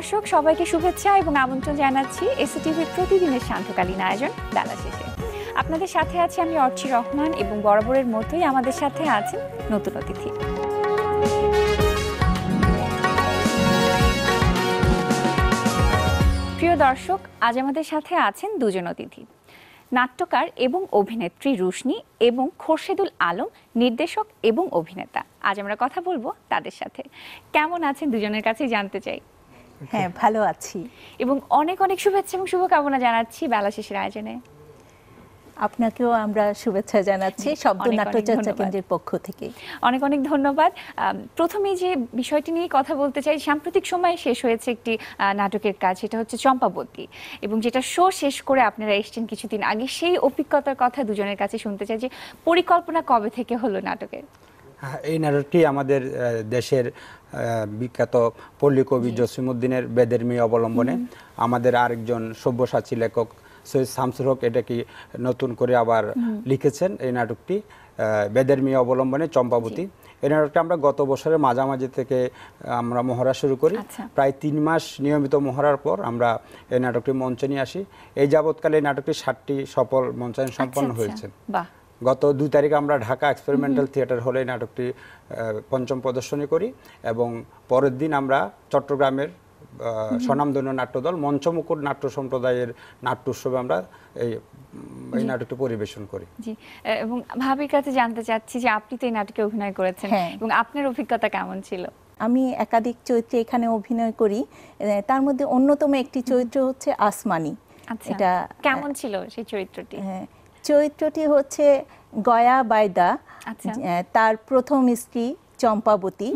দর্শক, সবাইকে শুভেচ্ছা এবং আমন্ত্রণ জানাচ্ছি এসিটিভির প্রতিদিনের শান্তকালীন আয়োজন বেলা শেষে। আপনাদের সাথে আছি আমি অর্চি রহমান এবং বরাবরের মতোই আমাদের সাথে আছেন নতুন অতিথি। প্রিয় দর্শক, আজ আমাদের সাথে আছেন দুজন অতিথি। নাট্যকার এবং অভিনেত্রী রুশনি এবং খোরশেদুল আলম, নির্দেশক এবং অভিনেতা। আজ আমরা কথা বলব তাদের সাথে। কেমন আছেন দুজনের কাছেই জানতে চাই। হ্যাঁ ভালো আছি। এবং অনেক অনেক শুভেচ্ছা এবং শুভকামনা জানাচ্ছি বেলা শেষের আয়োজনে। আপনাকেও আমরা শুভেচ্ছা জানাচ্ছি শব্দ অনেক নাট্য অনেক চর্চা ধন্যবাদ। কেন্দ্রের পক্ষ থেকে। অনেক অনেক ধন্যবাদ। প্রথমেই যে বিষয়টি নিয়ে কথা বলতে চাই সাম্প্রতিক সময়ে শেষ হয়েছে একটি আহ, নাটকের কাজ সেটা হচ্ছে চম্পাবতী এবং যেটা শো শেষ করে আপনারা এসেছেন কিছুদিন আগে সেই অভিজ্ঞতার কথা দুজনের কাছে শুনতে চাই যে পরিকল্পনা কবে থেকে হলো নাটকের? হ্যাঁ, এই নাটকটি আমাদের দেশের বিখ্যাত পল্লী কবি জসিমুদ্দিনের বেদের মেয়ে অবলম্বনে আমাদের আরেকজন সব্যসাচী লেখক সৈয়দ শামসুল হক এটা কি নতুন করে আবার লিখেছেন এই নাটকটি বেদের মেয়ে অবলম্বনে চম্পাবতী। এই নাটকটা আমরা গত বছরের মাঝামাঝি থেকে আমরা মহড়া শুরু করি। আচ্ছা। প্রায় তিন মাস নিয়মিত মহড়ার পর আমরা এই নাটকটি মঞ্চে নিয়ে আসি। এই যাবৎকালে এই নাটকটি ষাটটি সফল মঞ্চায়ন সম্পন্ন আচ্ছা, হয়েছে। আচ্ছা। বাহ। গত দুই তারিখে আমরা ঢাকা এক্সপেরিমেন্টাল থিয়েটার হলে নাটকটি পঞ্চম প্রদর্শনী করি এবং পরের দিন আমরা চট্টগ্রামের স্বনামধন্য নাট্যদল মঞ্চমুকুট নাট্য সম্প্রদায়ের নাট্য উৎসবে আমরা এই এই নাটকটি পরিবেশন করি। জি এবং ভাবির কাছে জানতে চাচ্ছি যে আপনি তো এই নাটকে অভিনয় করেছেন হ্যাঁ। এবং আপনার অভিজ্ঞতা কেমন ছিল? আমি একাধিক চরিত্রে এখানে অভিনয় করি তার মধ্যে অন্যতম একটি চরিত্র হচ্ছে আসমানি। আচ্ছা এটা কেমন ছিল সেই চরিত্রটি? হ্যাঁ, চরিত্রটি হচ্ছে গয়া বাইদা আচ্ছা। তার প্রথম স্ত্রী চম্পাবতী।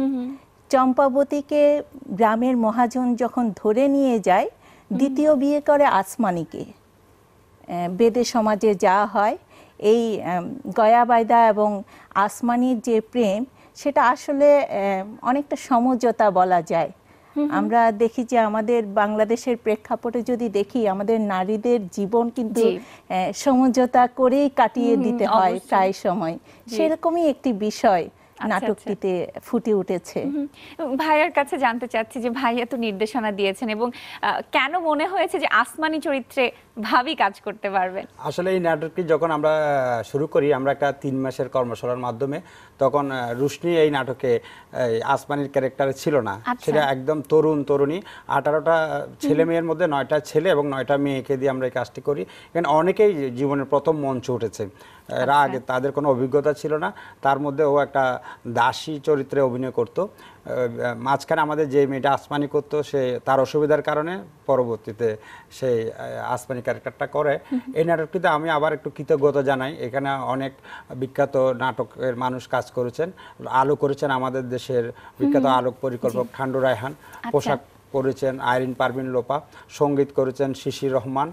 চম্পাবতীকে গ্রামের মহাজন যখন ধরে নিয়ে যায় দ্বিতীয় বিয়ে করে আসমানিকে। বেদে সমাজে যা হয় এই উম, গয়াবায়দা এবং আসমানির যে প্রেম সেটা আসলে অনেকটা সমঝোতা বলা যায়। আমরা দেখি যে আমাদের বাংলাদেশের প্রেক্ষাপটে যদি দেখি আমাদের নারীদের জীবন কিন্তু সমঝোতা করেই কাটিয়ে দিতে হয় প্রায় সময়। সেরকমই একটি বিষয় আচ্ছা। নাটকটিতে ফুটে উঠেছে। ভাইয়ার কাছে জানতে চাচ্ছি যে ভাইয়া তো নির্দেশনা দিয়েছেন এবং কেন মনে হয়েছে যে আসমানি চরিত্রে ভাবি কাজ করতে পারবেন আসলে এই নাটকটি যখন আমরা শুরু করি আমরা একটা তিন মাসের কর্মশালার মাধ্যমে তখন রুশনি এই নাটকে আসমানির ক্যারেক্টার ছিল না। আচ্ছা। সেটা একদম তরুণ তরুণী আঠারোটা ছেলে মেয়ের মধ্যে নয়টা ছেলে এবং নয়টা মেয়েকে দিয়ে আমরা এই কাজটি করি। এখানে অনেকেই জীবনের প্রথম মঞ্চ উঠেছে। আচ্ছা। তাদের কোনো অভিজ্ঞতা ছিল না। তার মধ্যে ও একটা দাসী চরিত্রে অভিনয় করতো। মাঝখানে আমাদের যে মেয়েটা আসমানি করতো সে তার অসুবিধার কারণে পরবর্তীতে সেই আসমানি ক্যারেক্টারটা করে। এই নাটকটিতে আমি আবার একটু কৃতজ্ঞতা জানাই। এখানে অনেক বিখ্যাত নাটকের মানুষ কাজ করেছেন। আলো করেছেন আমাদের দেশের বিখ্যাত আলোক পরিকল্পক ঠান্ডু রায়হান। আচ্ছা। পোশাক করেছেন আইরিন পারভিন লোপা সংগীত করেছেন শিশির রহমান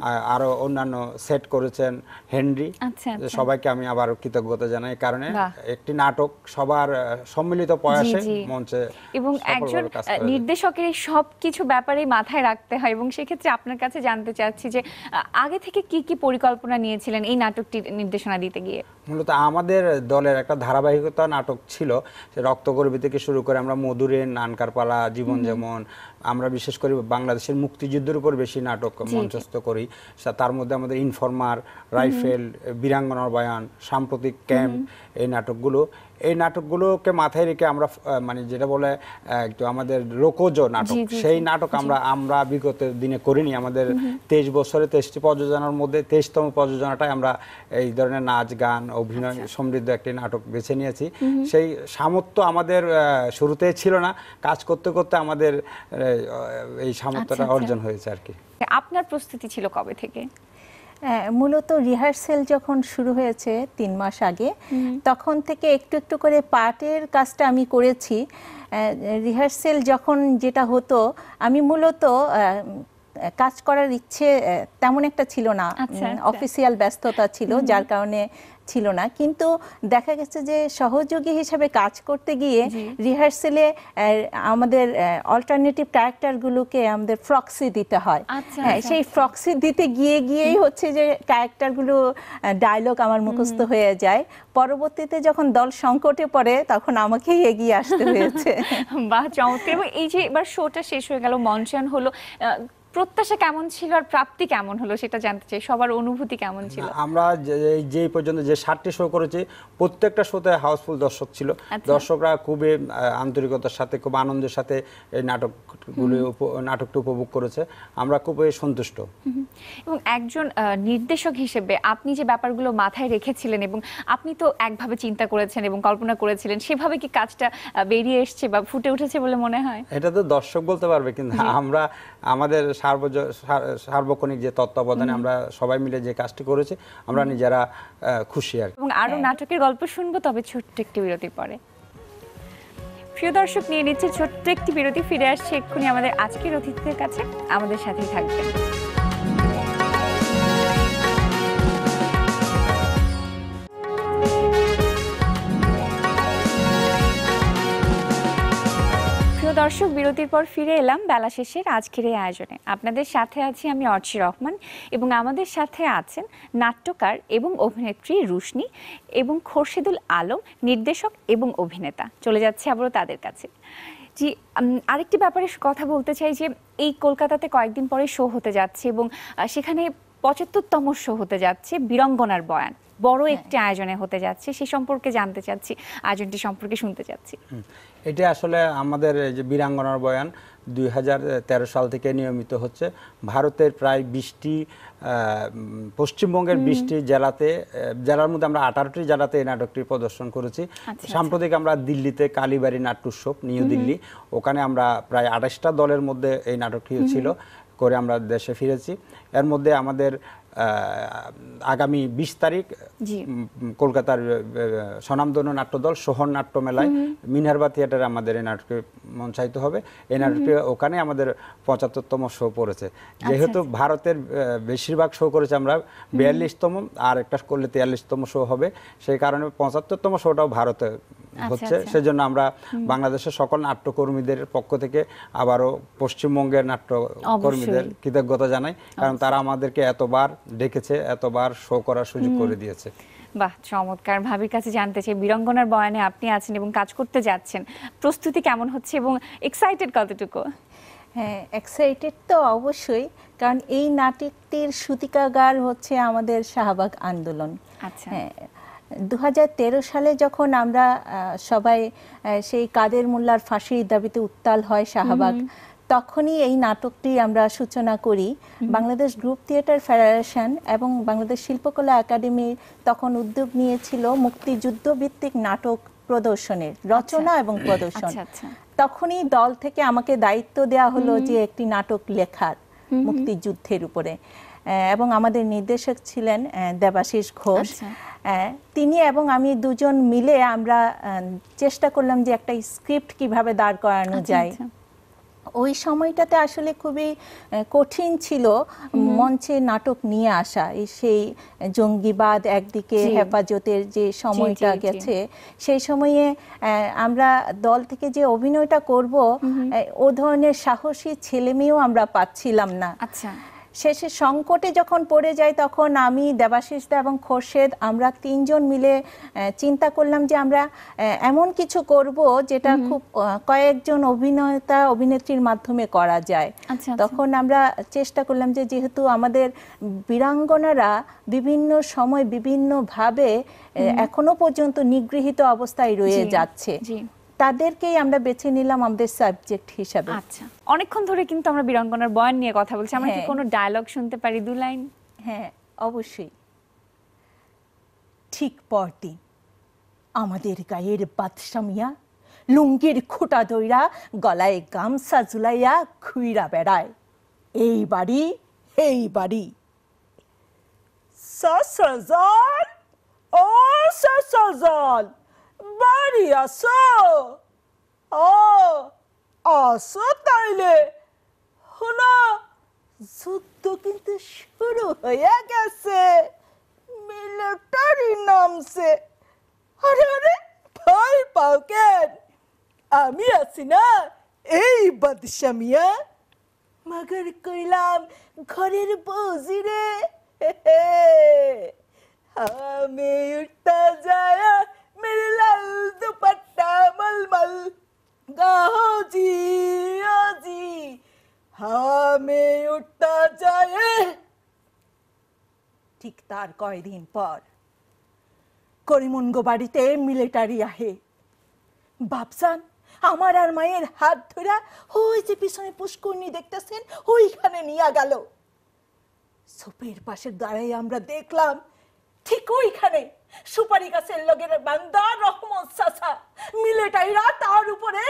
আ- আরও অন্যান্য সেট করেছেন হেনরি। আচ্ছা, আচ্ছা। সবাইকে আমি আবার কৃতজ্ঞতা জানাই কারণে একটি নাটক সবার সম্মিলিত প্রয়াসে মঞ্চে এবং একজন। নির্দেশকের এই সব কিছু ব্যাপারেই মাথায় রাখতে হয় এবং সেক্ষেত্রে আপনার কাছে জানতে চাচ্ছি যে আগে থেকে কি কি পরিকল্পনা নিয়েছিলেন এই নাটকটি নির্দেশনা দিতে গিয়ে? মূলত আমাদের দলের একটা ধারাবাহিকতা নাটক ছিল রক্তগর্বী থেকে শুরু করে আমরা মধুরে নানকারপালা জীবন যেমন আমরা বিশেষ করে বাংলাদেশের মুক্তিযুদ্ধের উপর বেশি নাটক মঞ্চস্থ করি। তার মধ্যে আমাদের ইনফরমার রাইফেল বীরাঙ্গনার বয়ান সাম্প্রতিক ক্যাম্প এই নাটকগুলো এই নাটকগুলোকে মাথায় রেখে আমরা মানে যেটা বলে একটু আমাদের লোকজ নাটক সেই নাটক আমরা আমরা বিগত দিনে করিনি। আমাদের তেইশ বছরে তেইশটি প্রযোজনার মধ্যে তেইশতম প্রযোজনাটাই আমরা এই ধরনের নাচ গান অভিনয় আচ্ছা। সমৃদ্ধ একটি নাটক বেছে নিয়েছি। সেই সামর্থ্য আমাদের শুরুতে ছিল না। কাজ করতে করতে আমাদের এই সামর্থ্যটা আচ্ছা, আচ্ছা। অর্জন হয়েছে আর কি। আপনার প্রস্তুতি ছিল কবে থেকে? মূলত রিহার্সেল যখন শুরু হয়েছে তিন মাস আগে তখন থেকে একটু একটু করে পার্টের কাজটা আমি করেছি। রিহার্সেল যখন যেটা হতো আমি মূলত কাজ করার ইচ্ছে তেমন একটা ছিল না। আচ্ছা, আচ্ছা। অফিসিয়াল ব্যস্ততা ছিল যার কারণে ছিল না। কিন্তু দেখা গেছে যে সহযোগী হিসেবে কাজ করতে গিয়ে রিহার্সেলে আমাদের অল্টারনেটিভ ক্যারেক্টারগুলোকে আমাদের ফ্রক্সি দিতে হয়। আচ্ছা, হ্যাঁ, আচ্ছা, সেই ফ্রক্সি দিতে গিয়ে গিয়েই হচ্ছে যে ক্যারেক্টারগুলো ডায়লগ আমার মুখস্থ হয়ে যায়। পরবর্তীতে যখন দল সংকটে পড়ে তখন আমাকেই এগিয়ে আসতে হয়েছে। বা চমৎকার। এবং এই যে এবার শোটা শেষ হয়ে গেল মঞ্চায়ন হলো প্রত্যাশা কেমন ছিল আর প্রাপ্তি কেমন হলো সেটা জানতে চাই? সবার অনুভূতি কেমন ছিল? আমরা যে পর্যন্ত যে ষাটটি শো করেছি প্রত্যেকটা শোতে হাউসফুল দর্শক ছিল। আচ্ছা। দর্শকরা খুবই আন্তরিকতার সাথে খুব আনন্দের সাথে এই নাটকগুলি নাটকটি উপভোগ করেছে। আমরা খুবই সন্তুষ্ট। এবং একজন নির্দেশক হিসেবে আপনি যে ব্যাপারগুলো মাথায় রেখেছিলেন এবং আপনি তো একভাবে চিন্তা করেছেন এবং কল্পনা করেছিলেন সেভাবে কি কাজটা বেরিয়ে এসছে বা ফুটে উঠেছে বলে মনে হয়? এটা তো দর্শক বলতে পারবে কিন্তু আমরা আমাদের সার্বজ- সার্বক্ষণিক যে তত্ত্বাবধানে আমরা সবাই মিলে যে কাজটি করেছি আমরা নিজেরা আহ, খুশি আর এবং আরও নাটকের গল্প শুনব তবে ছোট্ট একটি বিরতি পরে। প্রিয় দর্শক নিয়ে নিচ্ছে ছোট্ট একটি বিরতি ফিরে আসছে এক্ষুনি আমাদের আজকের অতিথিদের কাছে। আমাদের সাথেই থাকবেন। দর্শক বিরতির পর ফিরে এলাম। বেলা শেষের আজকের এই আয়োজনে। আপনাদের সাথে আছি আমি অর্চি রহমান এবং আমাদের সাথে আছেন নাট্যকার এবং অভিনেত্রী রুশনি এবং খোরশেদুল আলম, নির্দেশক এবং অভিনেতা। চলে যাচ্ছে আবারও তাদের কাছে। জি আরেকটি ব্যাপারে কথা বলতে চাই যে, এই কলকাতাতে কয়েকদিন পরে শো হতে যাচ্ছে এবং সেখানে পঁচাত্তরতম শো হতে যাচ্ছে বীরঙ্গনার বয়ান। বড় একটি আয়োজনে হতে যাচ্ছে সে সম্পর্কে জানতে চাচ্ছি আয়োজনটি সম্পর্কে শুনতে চাচ্ছি। এটা আসলে আমাদের যে বীরাঙ্গনার বয়ান দুই হাজার তেরো সাল থেকে নিয়মিত হচ্ছে। ভারতের প্রায় বিশটি পশ্চিমবঙ্গের বিশটি জেলাতে জেলার মধ্যে আমরা আঠারোটি জেলাতে এই নাটকটি প্রদর্শন করেছি। আচ্ছা, সাম্প্রতিক আমরা দিল্লিতে কালীবাড়ি নাট্য উৎসব নিউ দিল্লি ওখানে আমরা প্রায় আঠাশটা দলের মধ্যে এই নাটকটি ছিল করে আমরা দেশে ফিরেছি। এর মধ্যে আমাদের আগামী বিশ তারিখ কলকাতার স্বনামধন্য নাট্যদল সোহর নাট্য মেলায় মিনারবা থিয়েটারে আমাদের এই নাটকে মঞ্চায়িত হবে। এই নাটকটি ওখানে আমাদের পঁচাত্তরতম শো পড়েছে। যেহেতু ভারতের বেশিরভাগ শো করেছে আমরা বিয়াল্লিশতম আর একটা করলে তিয়াল্লিশতম শো হবে। সেই কারণে পঁচাত্তরতম শোটাও ভারতে হচ্ছে আচ্ছা। সেজন্য আমরা বাংলাদেশের সকল নাট্যকর্মীদের পক্ষ থেকে আবারও পশ্চিমবঙ্গের নাট্যকর্মীদের কৃতজ্ঞতা জানাই কারণ তারা আমাদেরকে এতবার ডেকেছে এতবার শো করার সুযোগ করে দিয়েছে। বাহ চমৎকার। ভাবির কাছে জানতে চাই বীরঙ্গনার বয়ানে আপনি আছেন এবং কাজ করতে যাচ্ছেন প্রস্তুতি কেমন হচ্ছে এবং এক্সাইটেড কতটুকু? হ্যাঁ এক্সাইটেড তো অবশ্যই কারণ এই নাটকটির সূতিকাগার হচ্ছে আমাদের শাহবাগ আন্দোলন। আচ্ছা। হ্যাঁ দু সালে যখন আমরা সবাই সেই কাদের মোল্লার ফাঁসির দাবিতে উত্তাল হয় শাহবাগ তখনই এই নাটকটি আমরা সূচনা করি। বাংলাদেশ গ্রুপ থিয়েটার ফেডারেশন এবং বাংলাদেশ শিল্পকলা একাডেমি তখন উদ্যোগ নিয়েছিল মুক্তিযুদ্ধ ভিত্তিক নাটক প্রদর্শনের রচনা এবং প্রদর্শন। আচ্ছা আচ্ছা। তখনই দল থেকে আমাকে দায়িত্ব দেওয়া হলো যে একটি নাটক লেখার মুক্তিযুদ্ধের উপরে। এবং আমাদের নির্দেশক ছিলেন দেবাশিস ঘোষ। আচ্ছা। তিনি এবং আমি দুজন মিলে আমরা চেষ্টা করলাম যে একটা স্ক্রিপ্ট কীভাবে দাঁড় করানো আচ্ছা, যায়। আচ্ছা। ওই সময়টাতে আসলে খুবই কঠিন ছিল মঞ্চে নাটক নিয়ে আসা। সেই জঙ্গিবাদ একদিকে হেফাজতের যে সময়টা। গেছে সেই সময়ে আমরা দল থেকে যে অভিনয়টা করব ও ধরনের সাহসী ছেলে মেয়েও আমরা পাচ্ছিলাম না। আচ্ছা। শেষে সংকটে যখন পড়ে যাই তখন আমি দেবাশিস দা এবং খোরশেদ আমরা তিনজন মিলে চিন্তা করলাম যে আমরা এমন কিছু করব যেটা খুব কয়েকজন অভিনেতা অভিনেত্রীর মাধ্যমে করা যায়। আচ্ছা, আচ্ছা। তখন আমরা চেষ্টা করলাম যে যেহেতু আমাদের বীরাঙ্গনারা বিভিন্ন সময় বিভিন্নভাবে এখনও পর্যন্ত নিগৃহীত অবস্থায় রয়ে যাচ্ছে। তাদেরকেই আমরা বেছে নিলাম আমাদের সাবজেক্ট হিসাবে। আচ্ছা। অনেকক্ষণ ধরে কিন্তু আমরা বীরঙ্গনার বয়ান নিয়ে কথা বলছি। আমরা কি হ্যাঁ। কোনো ডায়লগ শুনতে পারি দু লাইন? হ্যাঁ অবশ্যই। ঠিক পরদিন আমাদের গায়ের বাদশামিয়া লুঙ্গির খুঁটা দইরা গলায় গামছা ঝুলাইয়া খুইরা বেড়ায়। এই বাড়ি এই বাড়ি। সাসাজান ও সাসাজান বাড়ি আসো। ও, আসো তাইলে। যুদ্ধ কিন্তু শুরু হয়ে গেছে। মিলিটারি নামছে। আরে আরে, ভয় পাও কেন? আমি আছি না এই বাদশা মিয়া মগর কইলাম, ঘরের বৌজি রে তার কয়দিন পর। করিমুনগো বাড়িতে মিলিটারি আহে। বাপসান, আমার আর মায়ের হাত ধরা ওই যে পিছনে পুষ্করণী দেখতেছেন, ওইখানে নিয়ে গেল। সোপের পাশে দাঁড়াই আমরা দেখলাম, ঠিক ওইখানে সুপারি গাছের লগের বান্দা রহমত সাসা মিলিটারিরা তার উপরে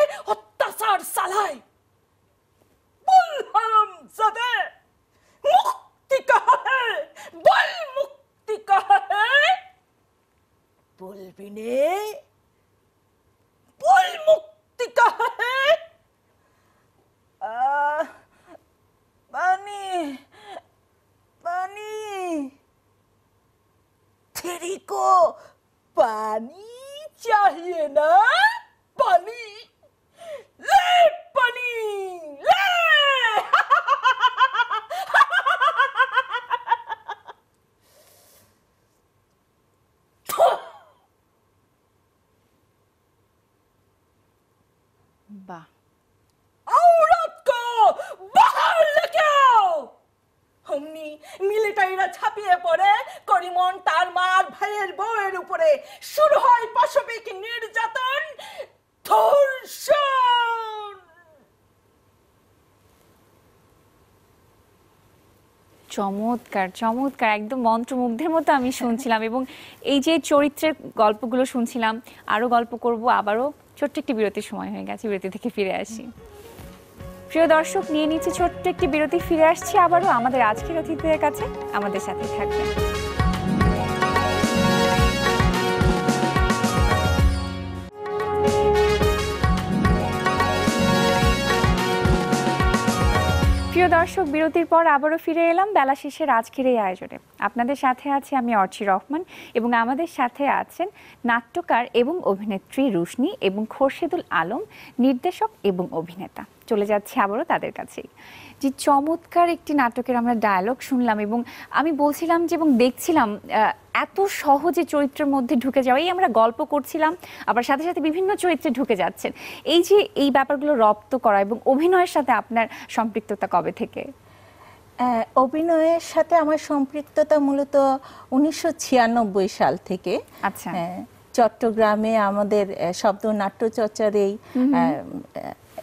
চমৎকার চমৎকার। একদম মন্ত্রমুগ্ধের মতো আমি শুনছিলাম এবং এই যে চরিত্রের গল্পগুলো শুনছিলাম আরও গল্প করব, আবারও ছোট্ট একটি বিরতির সময় হয়ে গেছে, বিরতি থেকে ফিরে আসি। প্রিয় দর্শক, নিয়ে নিচ্ছি ছোট্ট একটি বিরতি, ফিরে আসছি আবারও আমাদের আজকের অতিথিদের কাছে, আমাদের সাথে থাকবেন। দর্শক, বিরতির পর আবারও ফিরে এলাম। বেলা শেষের আজকের এই আয়োজনে। আপনাদের সাথে আছি আমি অর্চি রহমান এবং আমাদের সাথে আছেন নাট্যকার এবং অভিনেত্রী রুশনি এবং খোরশেদুল আলম, নির্দেশক এবং অভিনেতা। চলে যাচ্ছে আবারও তাদের কাছেই। যে চমৎকার একটি নাটকের আমরা ডায়ালগ শুনলাম এবং আমি বলছিলাম যে এবং দেখছিলাম এত সহজে চরিত্রের মধ্যে ঢুকে যাওয়া এই আমরা গল্প করছিলাম আবার সাথে সাথে বিভিন্ন চরিত্রে ঢুকে যাচ্ছেন। এই যে এই ব্যাপারগুলো রপ্ত করা এবং অভিনয়ের সাথে আপনার সম্পৃক্ততা কবে থেকে? অভিনয়ের সাথে আমার সম্পৃক্ততা মূলত উনিশশো ছিয়ানব্বই সাল থেকে। আচ্ছা। চট্টগ্রামে আমাদের শব্দ নাট্যচর্চার এই আহ,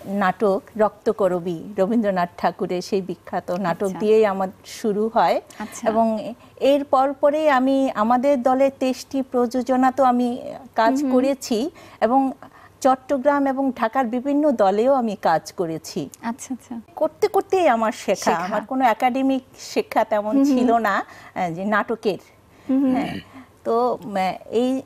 নাটক রক্তকরবী রবীন্দ্রনাথ ঠাকুরের সেই বিখ্যাত নাটক আচ্ছা। দিয়েই আমার শুরু হয়। আচ্ছা। এবং এর পর পরেই আমি আমাদের দলের তেষ্টি প্রযোজনা তো আমি কাজ করেছি এবং চট্টগ্রাম এবং ঢাকার বিভিন্ন দলেও আমি কাজ করেছি। আচ্ছা আচ্ছা। করতে করতেই আমার শেখা। শেখা। আমার কোনো একাডেমিক শিক্ষা তেমন ছিল না যে নাটকের। হ্যাঁ, তো এই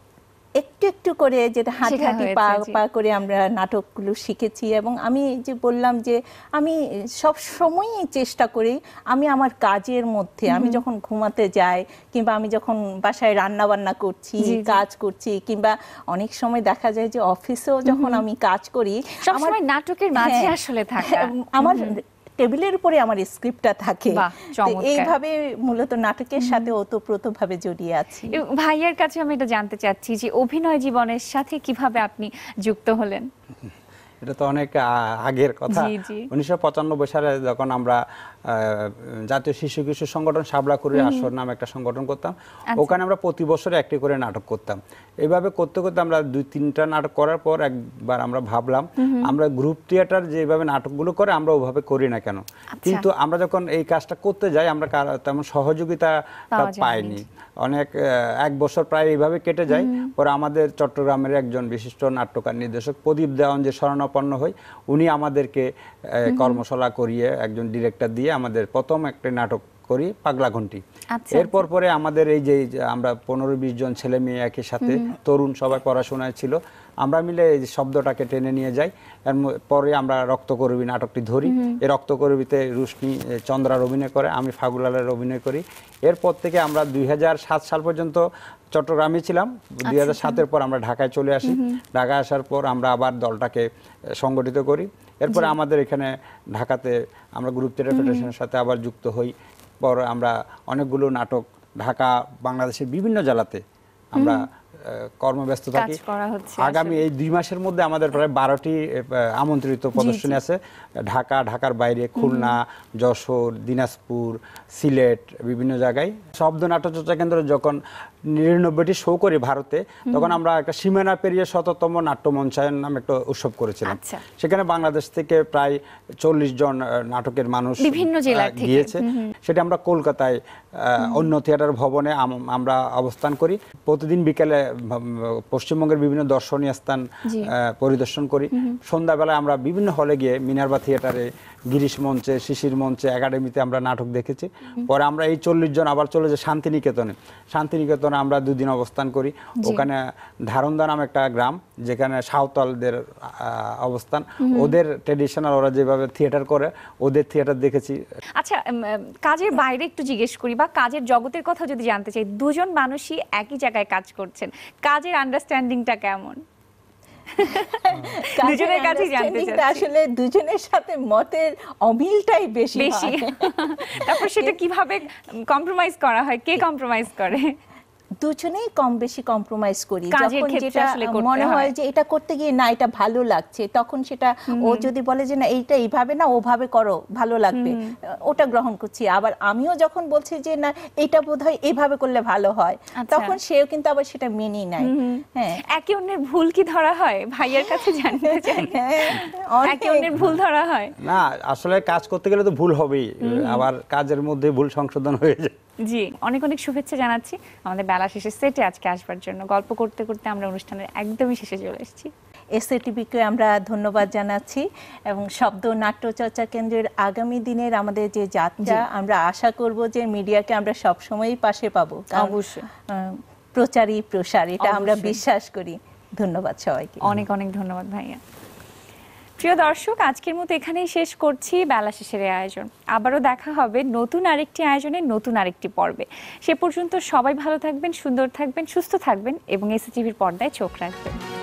একটু একটু করে যেটা হাঁটি হাঁটি পা পা করে আমরা নাটকগুলো শিখেছি এবং আমি যে বললাম যে আমি সব সময়ই চেষ্টা করি আমি আমার কাজের মধ্যে আমি যখন ঘুমাতে যাই কিংবা আমি যখন বাসায় রান্না বান্না করছি। কাজ করছি কিংবা অনেক সময় দেখা যায় যে অফিসেও যখন আমি কাজ করি সবসময় নাটকের মাঝে হ্যাঁ, আসলে থাকা। আমার টেবিলের উপরে আমার স্ক্রিপ্টটা থাকে। এইভাবে মূলত নাটকের সাথে ওতপ্রোতভাবে জড়িয়ে আছি। ভাইয়ের কাছে আমি এটা জানতে চাচ্ছি যে অভিনয় জীবনের সাথে কীভাবে আপনি যুক্ত হলেন? এটা তো অনেক আগের কথা। উনিশশো পঁচানব্বই সালে যখন আমরা জাতীয় শিশু কিশোর সংগঠন সাবলাকুড়ি আসর নামে একটা সংগঠন করতাম। আচ্ছা। ওখানে আমরা প্রতি বছর একটি করে নাটক করতাম। এইভাবে করতে করতে আমরা দুই তিনটা নাটক করার পর একবার আমরা ভাবলাম আমরা গ্রুপ থিয়েটার যেভাবে নাটকগুলো করে আমরা ওভাবে করি না কেন? আচ্ছা। কিন্তু আমরা যখন এই কাজটা করতে যাই আমরা তেমন সহযোগিতা পাইনি। অনেক এক বছর প্রায় এইভাবে কেটে যায়। পরে আমাদের চট্টগ্রামের একজন বিশিষ্ট নাট্যকার নির্দেশক প্রদীপ দেওয়ান যে শরণাপন্ন হই। উনি আমাদেরকে কর্মশালা করিয়ে একজন ডিরেক্টর দিয়ে আমাদের প্রথম একটা নাটক করি পাগলা ঘন্টি আচ্ছা, এরপর পরে আমাদের এই যে আমরা পনেরো বিশ জন ছেলে মেয়ে একই সাথে তরুণ সবাই পড়াশোনায় ছিল। আমরা মিলে এই শব্দটাকে টেনে নিয়ে যাই। এর পরে আমরা রক্তকরবী নাটকটি ধরি। এই রক্তকরবীতে রুশনি চন্দ্রার অভিনয় করে আমি ফাগুলালের অভিনয় করি। এরপর থেকে আমরা দুই হাজার সাত সাল পর্যন্ত চট্টগ্রামে ছিলাম। দুই হাজার সাতের পর আমরা ঢাকায় চলে আসি। ঢাকায় আসার পর আমরা আবার দলটাকে সংগঠিত করি। এরপরে আমাদের এখানে ঢাকাতে আমরা গ্রুপ থিয়েটার ফেডারেশনের সাথে আবার যুক্ত হই। পর আমরা অনেকগুলো নাটক ঢাকা বাংলাদেশের বিভিন্ন জেলাতে আমরা কর্মব্যস্ত থাকি আগামী এই দুই মাসের মধ্যে আমাদের প্রায় বারোটি আমন্ত্রিত প্রদর্শনী আছে। ঢাকা ঢাকার বাইরে খুলনা যশোর দিনাজপুর সিলেট বিভিন্ন জায়গায়। শব্দ নাট্য চর্চা কেন্দ্র যখন নিরানব্বইটি শো করি ভারতে তখন আমরা একটা সীমানা পেরিয়ে শততম নাট্য মঞ্চায়ন নামে একটা উৎসব করেছিলাম। আচ্ছা। সেখানে বাংলাদেশ থেকে প্রায় চল্লিশ জন নাটকের মানুষ বিভিন্ন জেলার গিয়েছে। সেটা আমরা কলকাতায় অন্য থিয়েটার ভবনে আমরা অবস্থান করি। প্রতিদিন বিকেলে পশ্চিমবঙ্গের বিভিন্ন দর্শনীয় স্থান পরিদর্শন করি। সন্ধ্যাবেলায় আমরা বিভিন্ন হলে গিয়ে মিনারবা থিয়েটারে গিরিশ মঞ্চে শিশির মঞ্চে একাডেমিতে আমরা নাটক দেখেছি। পরে আমরা এই চল্লিশ জন আবার চলে যাই শান্তিনিকেতনে। শান্তিনিকেতনে আমরা দুদিন অবস্থান করি ওখানে ধারণদা নাম একটা গ্রাম যেখানে সাঁওতালদের অবস্থান। ওদের ট্রেডিশনাল ওরা যেভাবে থিয়েটার করে ওদের থিয়েটার দেখেছি। আচ্ছা কাজের বাইরে একটু জিজ্ঞেস করি বা কাজের জগতের কথা যদি জানতে চাই দুজন মানুষই একই জায়গায় কাজ করছেন কাজের আন্ডারস্ট্যান্ডিংটা কেমন? কাজের দুজনের কাছেই জানতে চাচ্ছি। আসলে দুজনের সাথে মতের অমিলটাই বেশি বেশি। তারপর সেটা কীভাবে কম্প্রোমাইজ করা হয় কে কম্প্রোমাইজ করে? দুজনেই কম বেশি কম্প্রোমাইজ করি। যখন যেটা মনে হয়। যে এটা করতে গিয়ে না এটা ভালো লাগছে তখন সেটা ও যদি বলে যে না এইটা এইভাবে না ওভাবে করো ভালো লাগবে। ওটা গ্রহণ করছি। আবার আমিও যখন বলছি যে না এটা বোধহয় এভাবে করলে ভালো হয় আচ্ছা। তখন সেও কিন্তু আবার সেটা মেনেই নেয়। হ্যাঁ। একে অন্যের ভুল কি ধরা হয়? ভাইয়ের কাছে জানতে চাই। হ্যাঁ, একে অন্যের ভুল ধরা হয়। না আসলে কাজ করতে গেলে তো ভুল হবেই। আবার কাজের মধ্যে ভুল সংশোধন হয়ে যায়। জি অনেক অনেক শুভেচ্ছা জানাচ্ছি। আমাদের বেলা শেষে সেটে আজকে আসবার জন্য। গল্প করতে করতে আমরা অনুষ্ঠানের একদমই শেষে চলে এসেছি। এসএটিভিকে আমরা ধন্যবাদ জানাচ্ছি এবং শব্দ নাট্যচর্চা কেন্দ্রের আগামী দিনের আমাদের যে যাত্রা আমরা আশা করব যে মিডিয়াকে আমরা সবসময়ই পাশে পাবো। অবশ্যই। প্রচারই প্রসার এটা আমরা বিশ্বাস করি। ধন্যবাদ সবাইকে। অনেক অনেক ধন্যবাদ ভাইয়া। প্রিয় দর্শক, আজকের মতো এখানেই শেষ করছি। বেলা শেষের আয়োজন। আবারও দেখা হবে নতুন আরেকটি আয়োজনে নতুন আরেকটি পর্বে। সে পর্যন্ত সবাই ভালো থাকবেন, সুন্দর থাকবেন, সুস্থ থাকবেন এবং এসিটিভির পর্দায় চোখ রাখবেন।